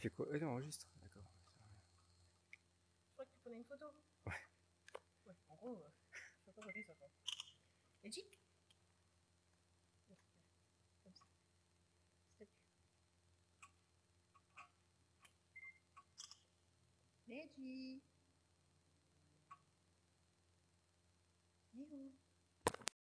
Fais quoi? Euh, non, enregistre, d'accord. Je crois que tu prenais une photo. Ouais. Ouais, en gros, euh, je peux pas voter ça, quoi. Edgy Comme ça. Statue. Edgy. Il est où